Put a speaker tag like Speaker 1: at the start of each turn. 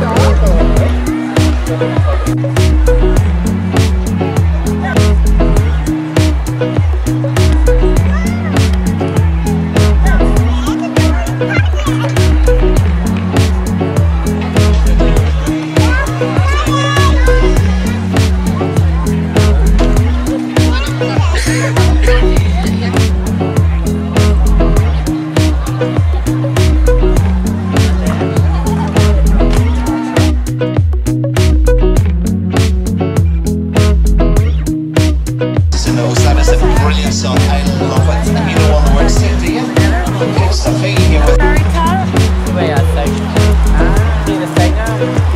Speaker 1: 나왔다 brilliant song. I love it. And you know what the words to it, you? Okay, so here with...
Speaker 2: Sorry, Tara. The way I sing. Ah. Be the singer.